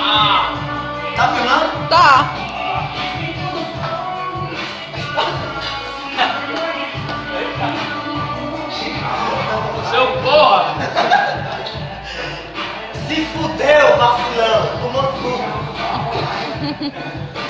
Tá filmando? Tá. Seu porra! Se fudeu, vacilão. Tomou tudo.